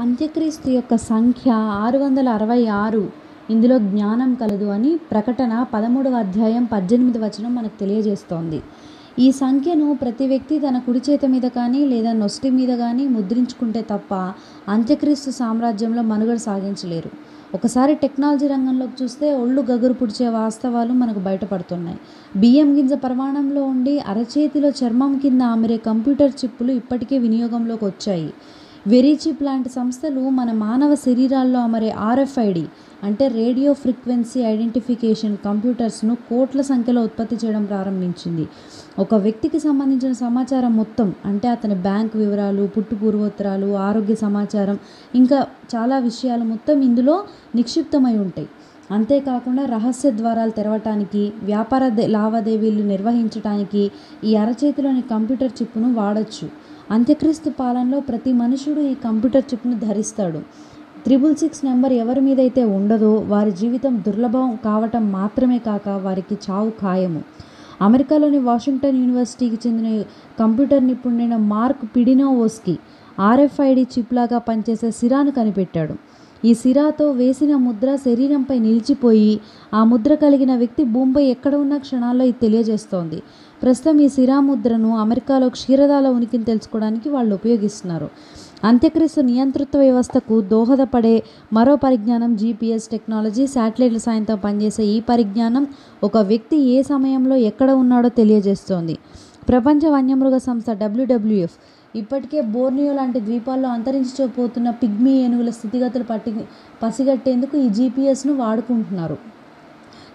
అంత్యక్రీస్తు యొక్క సంఖ్య ఆరు వందల అరవై ఆరు ఇందులో జ్ఞానం కలదు అని ప్రకటన పదమూడవ అధ్యాయం పద్దెనిమిది వచనం మనకు తెలియజేస్తోంది. ఈ సంఖ్యను ప్రతి వ్యక్తి తన కుడి చేతి మీద కానీ లేదా నొస్టి మీద కానీ ముద్రించుకుంటే తప్ప అంత్యక్రీస్తు సామ్రాజ్యంలో మనుగడ సాగించలేరు. ఒకసారి టెక్నాలజీ రంగంలోకి చూస్తే ఒళ్ళు గగురు పుడిచే వాస్తవాలు మనకు బయటపడుతున్నాయి. బియ్యం గింజ పరిమాణంలో ఉండి అరచేతిలో చర్మం కింద అమరే కంప్యూటర్ చిప్పులు ఇప్పటికే వినియోగంలోకి వచ్చాయి. వెరీచిప్ లాంటి సంస్థలు మన మానవ శరీరాల్లో అమరే ఆర్ఎఫ్ఐడి అంటే రేడియో ఫ్రీక్వెన్సీ ఐడెంటిఫికేషన్ కంప్యూటర్స్ను కోట్ల సంఖ్యలో ఉత్పత్తి చేయడం ప్రారంభించింది. ఒక వ్యక్తికి సంబంధించిన సమాచారం మొత్తం అంటే అతని బ్యాంక్ వివరాలు పుట్టు పూర్వోత్తరాలు ఆరోగ్య సమాచారం ఇంకా చాలా విషయాలు మొత్తం ఇందులో నిక్షిప్తమై ఉంటాయి. అంతేకాకుండా రహస్య ద్వారాలు తెరవటానికి వ్యాపార లావాదేవీలు నిర్వహించడానికి ఈ అరచేతిలోని కంప్యూటర్ చిప్ను వాడచ్చు. అంత్యక్రీస్తు పాలనలో ప్రతి మనుషుడు ఈ కంప్యూటర్ చిప్ను ధరిస్తాడు. త్రిబుల్ సిక్స్ నెంబర్ ఎవరి మీద అయితే ఉండదో వారి జీవితం దుర్లభం కావటం మాత్రమే కాక వారికి చావు ఖాయము. అమెరికాలోని వాషింగ్టన్ యూనివర్సిటీకి చెందిన కంప్యూటర్ నిపుణుడైన మార్క్ పిడినోవోస్కి ఆర్ఎఫ్ఐడి చిప్ లాగా పనిచేసే సిరాను కనిపెట్టాడు. ఈ సిరాతో వేసిన ముద్ర శరీరంపై నిలిచిపోయి ఆ ముద్ర కలిగిన వ్యక్తి భూమిపై ఎక్కడ ఉన్న క్షణాల్లో ఇది తెలియజేస్తోంది. ప్రస్తుతం ఈ సిరా ముద్రను అమెరికాలో క్షీరదాల ఉనికిని తెలుసుకోవడానికి వాళ్ళు ఉపయోగిస్తున్నారు. అంత్యక్రీస్తు నియంతృత్వ వ్యవస్థకు దోహదపడే మరో పరిజ్ఞానం జీపీఎస్ టెక్నాలజీ. శాటిలైట్ల సాయంతో పనిచేసే ఈ పరిజ్ఞానం ఒక వ్యక్తి ఏ సమయంలో ఎక్కడ ఉన్నాడో తెలియజేస్తోంది. ప్రపంచ వన్యమృగ సంస్థ డబ్ల్యూడబ్ల్యూఎఫ్ ఇప్పటికే బోర్నియో లాంటి ద్వీపాల్లో అంతరించిపోతున్న పిగ్మీ ఏనుగుల స్థితిగతులు పట్టి పసిగట్టేందుకు ఈ జీపీఎస్ను వాడుకుంటున్నారు.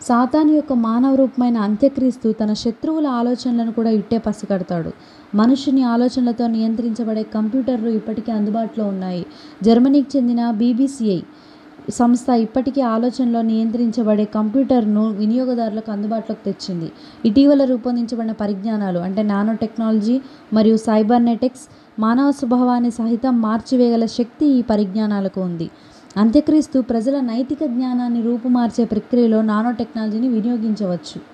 సాతాను యొక్క మానవ రూపమైన అంత్యక్రీస్తు తన శత్రువుల ఆలోచనలను కూడా ఇట్టే పసిగడతాడు. మనుషుని ఆలోచనలతో నియంత్రించబడే కంప్యూటర్లు ఇప్పటికే అందుబాటులో ఉన్నాయి. జర్మనీకి చెందిన బీబీసీఐ సంస్థ ఇప్పటికీ ఆలోచనలో నియంత్రించబడే కంప్యూటర్ను వినియోగదారులకు అందుబాటులోకి తెచ్చింది. ఇటీవల రూపొందించబడిన పరిజ్ఞానాలు అంటే నానో టెక్నాలజీ మరియు సైబర్నెటిక్స్ మానవ స్వభావాన్ని సహితం మార్చివేయగల శక్తి ఈ పరిజ్ఞానాలకు ఉంది. అంత్యక్రీస్తు ప్రజల నైతిక జ్ఞానాన్ని రూపుమార్చే ప్రక్రియలో నానో టెక్నాలజీని వినియోగించవచ్చు.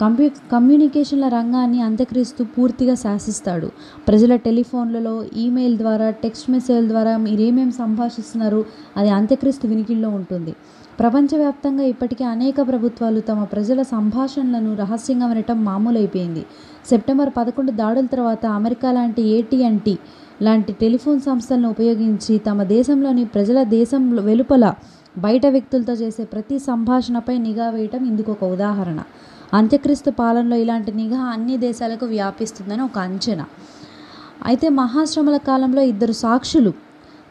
కంప్యూ కమ్యూనికేషన్ల రంగాన్ని అంత్యక్రీస్తు పూర్తిగా శాసిస్తాడు. ప్రజల టెలిఫోన్లలో ఈమెయిల్ ద్వారా టెక్స్ట్ మెసేజ్ల ద్వారా మీరేమేం సంభాషిస్తున్నారు అది అంత్యక్రీస్తు వినికిల్లో ఉంటుంది. ప్రపంచవ్యాప్తంగా ఇప్పటికే అనేక ప్రభుత్వాలు తమ ప్రజల సంభాషణలను రహస్యంగా వినటం మామూలైపోయింది. సెప్టెంబర్ పదకొండు దాడుల తర్వాత అమెరికా లాంటి ఏటీఎన్టీ లాంటి టెలిఫోన్ సంస్థలను ఉపయోగించి తమ దేశంలోని ప్రజల దేశం వెలుపల బయట వ్యక్తులతో చేసే ప్రతి సంభాషణపై నిఘా వేయటం ఇందుకు ఒక ఉదాహరణ. అంత్యక్రీస్తు పాలనలో ఇలాంటి నిఘా అన్ని దేశాలకు వ్యాపిస్తుందని ఒక అంచనా. అయితే మహాశ్రమల కాలంలో ఇద్దరు సాక్షులు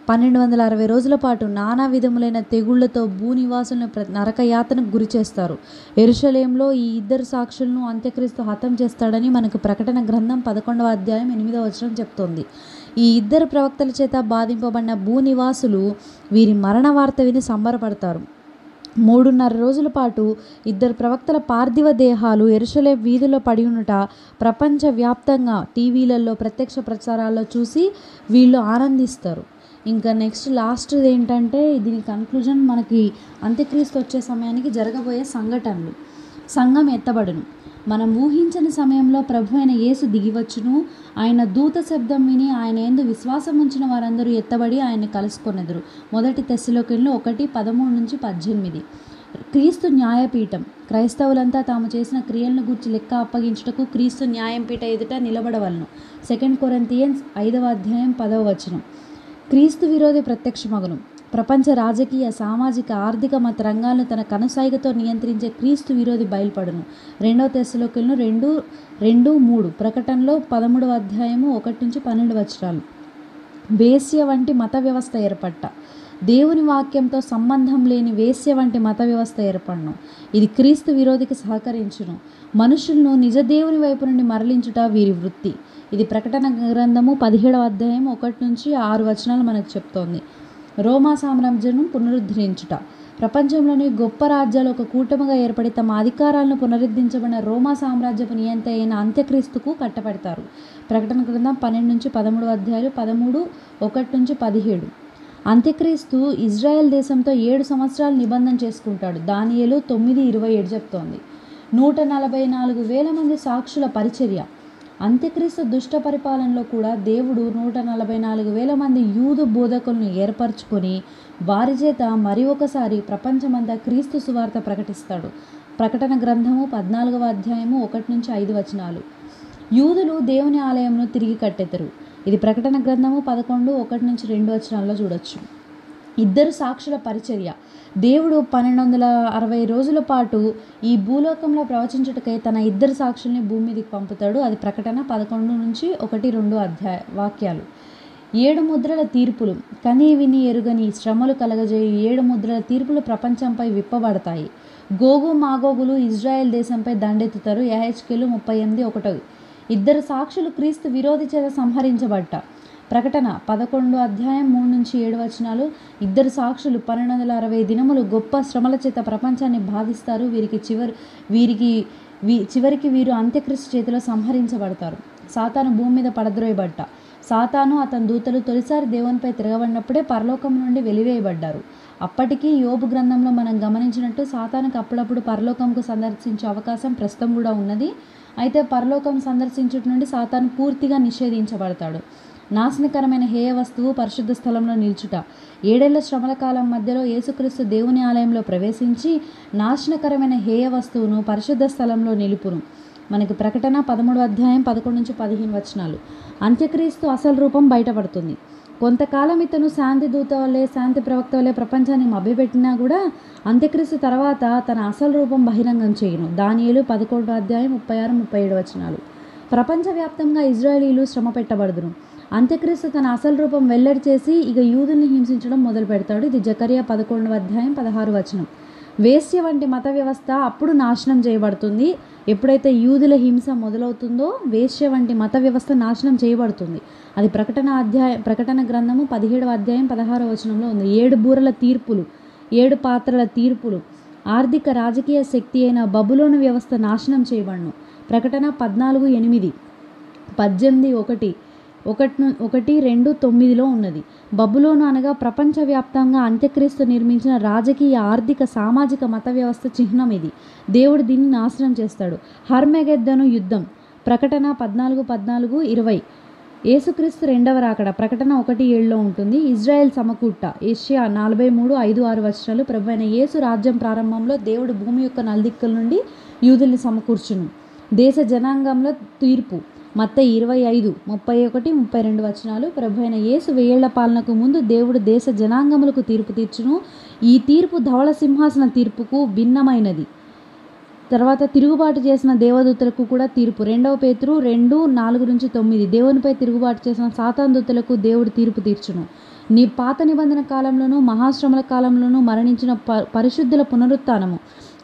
పన్నెండు వందల అరవై రోజుల పాటు నానా విధములైన తెగుళ్ళతో భూనివాసులను ప్ర నరకయాతనకు గురి చేస్తారు. ఎరుషలేంలో ఈ ఇద్దరు సాక్షులను అంత్యక్రీస్తు హతం చేస్తాడని మనకు ప్రకటన గ్రంథం పదకొండవ అధ్యాయం ఎనిమిదవ వచనం చెప్తోంది. ఈ ఇద్దరు ప్రవక్తల చేత బాధింపబడిన భూనివాసులు వీరి మరణ వార్త విని సంబరపడతారు. మూడున్నర రోజుల పాటు ఇద్దరు ప్రవక్తల పార్థివ దేహాలు ఎరుసలే వీధిలో పడి ఉండట ప్రపంచవ్యాప్తంగా టీవీలలో ప్రత్యక్ష ప్రచారాల్లో చూసి వీళ్ళు ఆనందిస్తారు. ఇంకా నెక్స్ట్ లాస్ట్ ఏంటంటే దీని కన్క్లూజన్ మనకి అంత్యక్రీస్తు వచ్చే సమయానికి జరగబోయే సంఘటనలు. సంఘం ఎత్తబడును. మనం ఊహించని సమయంలో ప్రభు అయిన యేసు దిగివచ్చును. ఆయన దూత శబ్దం విని ఆయన ఎందు విశ్వాసం ఉంచిన వారందరూ ఎత్తబడి ఆయన్ని కలుసుకొనెదరు. మొదటి తెస్సులోకెళ్ళు ఒకటి పదమూడు నుంచి పద్దెనిమిది. క్రీస్తు న్యాయపీఠం. క్రైస్తవులంతా తాము చేసిన క్రియలను గురించి లెక్క అప్పగించుటకు క్రీస్తు న్యాయంపీఠ ఎదుట నిలబడవలను. సెకండ్ కొరంతియన్స్ ఐదవ అధ్యాయం పదవ వచనం. క్రీస్తు విరోధి ప్రత్యక్షమగును. ప్రపంచ రాజకీయ సామాజిక ఆర్థిక మత రంగాలను తన కనసాయిగతో నియంత్రించే క్రీస్తు విరోధి బయలుపడును. రెండవ తెస్సులోకెళ్ళను రెండు రెండు మూడు ప్రకటనలో పదమూడవ అధ్యాయము ఒకటి నుంచి పన్నెండు వచనాలు. వేశ్య వంటి మత వ్యవస్థ ఏర్పట్ట దేవుని వాక్యంతో సంబంధం లేని వేశ్య వంటి మత వ్యవస్థ ఏర్పడను. ఇది క్రీస్తు విరోధికి సహకరించును. మనుషులను నిజ దేవుని వైపు నుండి మరలించుట వీరి వృత్తి. ఇది ప్రకటన గ్రంథము పదిహేడవ అధ్యాయం ఒకటి నుంచి ఆరు వచనాలు మనకు చెప్తోంది. రోమా సామ్రాజ్యం పునరుద్ధరించుట. ప్రపంచంలోని గొప్ప రాజ్యాలు ఒక కూటమిగా ఏర్పడి తమ అధికారాలను పునరుద్ధరించబడిన రోమా సామ్రాజ్యపు నియంత అయిన అంత్యక్రీస్తుకు కట్టబడతారు. ప్రకటన గ్రంథం పన్నెండు నుంచి పదమూడు అధ్యాయులు పదమూడు ఒకటి నుంచి పదిహేడు. అంత్యక్రీస్తు ఇజ్రాయెల్ దేశంతో ఏడు సంవత్సరాలు నిబంధన చేసుకుంటాడు. దానియేలు తొమ్మిది ఇరవై ఏడు చెప్తోంది. నూట నలభై నాలుగు వేల మంది సాక్షుల పరిచర్య. అంత్యక్రీస్తు దుష్ట పరిపాలనలో కూడా దేవుడు నూట నలభై నాలుగు వేల మంది యూదు బోధకులను ఏర్పరచుకొని వారి చేత మరి ఒకసారి ప్రపంచమంతా క్రీస్తు సువార్త ప్రకటిస్తాడు. ప్రకటన గ్రంథము పద్నాలుగవ అధ్యాయము ఒకటి నుంచి ఐదు వచనాలు. యూదులు దేవుని ఆలయంను తిరిగి కట్టెత్తరు. ఇది ప్రకటన గ్రంథము పదకొండు ఒకటి నుంచి రెండు వచనాల్లో చూడొచ్చు. ఇద్దరు సాక్షుల పరిచర్య. దేవుడు పన్నెండు వందల అరవై రోజుల పాటు ఈ భూలోకంలో ప్రవచించుటకై తన ఇద్దరు సాక్షుల్ని భూమి మీదకి పంపుతాడు. అది ప్రకటన పదకొండు నుంచి ఒకటి రెండు అధ్యాయ వాక్యాలు. ఏడు ముద్రల తీర్పులు. కనీ విని ఎరుగని శ్రమలు కలగజేయు ఏడు ముద్రల తీర్పులు ప్రపంచంపై విప్పబడతాయి. గోగు మాగోగులు ఇజ్రాయెల్ దేశంపై దండెత్తుతారు. ఎహెచ్కేలు ముప్పై ఎనిమిది ఒకటవి ఇద్దరు సాక్షులు క్రీస్తు విరోధి చేత సంహరించబడ్డ. ప్రకటన పదకొండు అధ్యాయం మూడు నుంచి ఏడు వచనాలు. ఇద్దరు సాక్షులు పన్నెండు వందల అరవై దినములు గొప్ప శ్రమల చేత ప్రపంచాన్ని బాధిస్తారు. వీరికి చివరి వీరికి వీ చివరికి వీరు అంత్యక్రిస్తు చేతిలో సంహరించబడతారు. సాతాను భూమి మీద పడద్రోయబడ్డ. సాతాను అతని దూతలు తొలిసారి దేవునిపై తిరగబడినప్పుడే పరలోకం నుండి వెలివేయబడ్డారు. అప్పటికీ యోబు గ్రంథంలో మనం గమనించినట్టు సాతానికి అప్పుడప్పుడు పరలోకంకు సందర్శించే అవకాశం ప్రస్తుతం కూడా ఉన్నది. అయితే పరలోకం సందర్శించుట నుండి సాతాను పూర్తిగా నిషేధించబడతాడు. నాశనకరమైన హేయ వస్తువు పరిశుద్ధ స్థలంలో నిల్చుట. ఏడేళ్ళ శ్రమల కాలం మధ్యలో యేసుక్రీస్తు దేవుని ఆలయంలో ప్రవేశించి నాశనకరమైన హేయ వస్తువును పరిశుద్ధ స్థలంలో నిలుపును. మనకి ప్రకటన పదమూడు అధ్యాయం పదకొండు నుంచి పదిహేను వచనాలు. అంత్యక్రీస్తు అసలు రూపం బయటపడుతుంది. కొంతకాలం ఇతను శాంతి దూత వల్లే శాంతి ప్రవక్త వల్లే ప్రపంచాన్ని మభ్యపెట్టినా కూడా అంత్యక్రీస్తు తర్వాత తన అసలు రూపం బహిరంగం చేయను. దానియేలు పదకొండు అధ్యాయం ముప్పై ఆరు ముప్పై ఏడు వచనాలు. ప్రపంచవ్యాప్తంగా ఇజ్రాయేలీలు శ్రమ పెట్టబడుదును అంత్యక్రీస్తు తన అసలు రూపం వెల్లడి చేసి ఇక యూదుల్ని హింసించడం మొదలు పెడతాడు. ఇది జకరియా పదకొండవ అధ్యాయం పదహారు వచనం. వేశ్య వంటి మత వ్యవస్థ అప్పుడు నాశనం చేయబడుతుంది. ఎప్పుడైతే యూదుల హింస మొదలవుతుందో వేశ్య వంటి మత వ్యవస్థ నాశనం చేయబడుతుంది. అది ప్రకటన అధ్యాయ ప్రకటన గ్రంథము పదిహేడవ అధ్యాయం పదహారవ వచనంలో ఉంది. ఏడు బూరల తీర్పులు ఏడు పాత్రల తీర్పులు ఆర్థిక రాజకీయ శక్తి అయిన బబులోను వ్యవస్థ నాశనం చేయబడను. ప్రకటన పద్నాలుగు ఎనిమిది పద్దెనిమిది ఒకటి ఒకటి ఒకటి రెండు తొమ్మిదిలో ఉన్నది. బబులోను అనగా ప్రపంచవ్యాప్తంగా అంత్యక్రీస్తు నిర్మించిన రాజకీయ ఆర్థిక సామాజిక మత వ్యవస్థ చిహ్నం ఇది. దేవుడు దీన్ని నాశనం చేస్తాడు. హర్మెగెద్దను యుద్ధం. ప్రకటన పద్నాలుగు పద్నాలుగు ఇరవై. ఏసుక్రీస్తు రెండవ రాకడ. ప్రకటన ఒకటి ఏడులో ఉంటుంది. ఇజ్రాయెల్ సమకూట్ట ఏషియా నలభై మూడు ఐదు ఆరు వర్షాలు ప్రభు అయిన యేసు రాజ్యం ప్రారంభంలో దేవుడు భూమి యొక్క నలుదిక్కుల నుండి యూదుల్ని సమకూర్చును. దేశ జనాంగంలో తీర్పు. మత్త ఇరవై ఐదు ముప్పై ఒకటి ముప్పై రెండు వచనాలు. ప్రభు అయిన యేసు వెయ్యేళ్ళ పాలనకు ముందు దేవుడు దేశ జనాంగములకు తీర్పు తీర్చును. ఈ తీర్పు ధవళ సింహాసన తీర్పుకు భిన్నమైనది. తర్వాత తిరుగుబాటు చేసిన దేవదూతలకు కూడా తీర్పు. రెండవ పేతురు రెండు నాలుగు నుంచి తొమ్మిది. దేవునిపై తిరుగుబాటు చేసిన సాతాన్ దూతలకు దేవుడు తీర్పు తీర్చును. నీ పాత నిబంధన కాలంలోనూ మహాశ్రమల కాలంలోనూ మరణించిన ప పరిశుద్ధుల పునరుత్నము.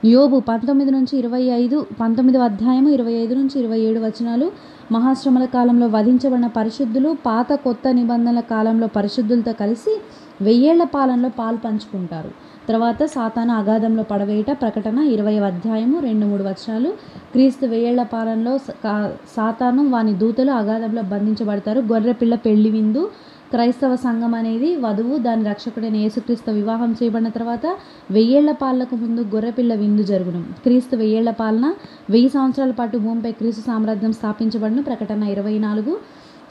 యోబు పంతొమ్మిది నుంచి ఇరవై ఐదు పంతొమ్మిదవ అధ్యాయము ఇరవై ఐదు నుంచి ఇరవై ఏడు వచనాలు. మహాశ్రమల కాలంలో వధించబడిన పరిశుద్ధులు పాత కొత్త నిబంధనల కాలంలో పరిశుద్ధులతో కలిసి వెయ్యేళ్ళ పాలనలో పాలు పంచుకుంటారు. తర్వాత సాతాను అగాధంలో పడవేయట ప్రకటన ఇరవై అధ్యాయము రెండు మూడు వచనాలు. క్రీస్తు వెయ్యేళ్ళ పాలనలో కా- సాతాను వాని దూతలు అగాధంలో బంధించబడతారు. గొర్రెపిల్ల పెళ్ళి విందు క్రైస్తవ సంఘం అనేది వధువు దాని రక్షకుడైన యేసుక్రీస్తు వివాహం చేయబడిన తర్వాత వెయ్యేళ్ళ పాలనకు ముందు గొర్రెపిల్ల విందు జరుగును. క్రీస్తు వెయ్యేళ్ళ పాలన వెయ్యి సంవత్సరాల పాటు భూమిపై క్రీస్తు సామ్రాజ్యం స్థాపించబడిన. ప్రకటన ఇరవై నాలుగు.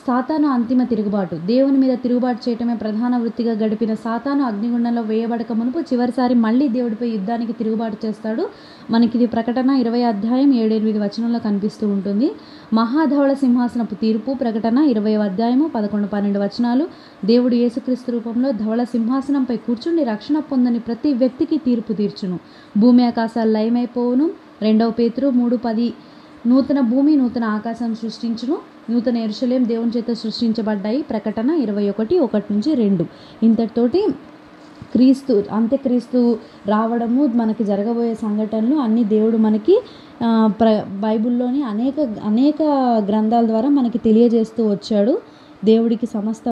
సాతాను అంతిమ తిరుగుబాటు. దేవుని మీద తిరుగుబాటు చేయటమే ప్రధాన వృత్తిగా గడిపిన సాతాను అగ్నిగుండంలో వేయబడక మునుపు చివరిసారి మళ్ళీ దేవుడిపై యుద్ధానికి తిరుగుబాటు చేస్తాడు. మనకి ఇది ప్రకటన ఇరవై అధ్యాయం ఏడెనిమిది వచనంలో కనిపిస్తూ ఉంటుంది. మహాధవళ సింహాసనపు తీర్పు ప్రకటన ఇరవై అధ్యాయము పదకొండు పన్నెండు వచనాలు. దేవుడు యేసుక్రీస్తు రూపంలో ధవళ సింహాసనంపై కూర్చుండి రక్షణ పొందని ప్రతి వ్యక్తికి తీర్పు తీర్చును. భూమి ఆకాశాలు లయమైపోవును. రెండవ పేతురు మూడు పది నూతన భూమి నూతన ఆకాశం సృష్టించును. నూతన ఎరుషలేం దేవుని చేత సృష్టించబడ్డాయి. ప్రకటన ఇరవై ఒకటి ఒకటి నుంచి రెండు. ఇంతటితోటి క్రీస్తు అంత్యక్రీస్తు రావడము మనకి జరగబోయే సంఘటనలు అన్ని దేవుడు మనకి ప్ర బైబిల్లోని అనేక అనేక గ్రంథాల ద్వారా మనకి తెలియజేస్తూ వచ్చాడు. దేవుడికి సమస్త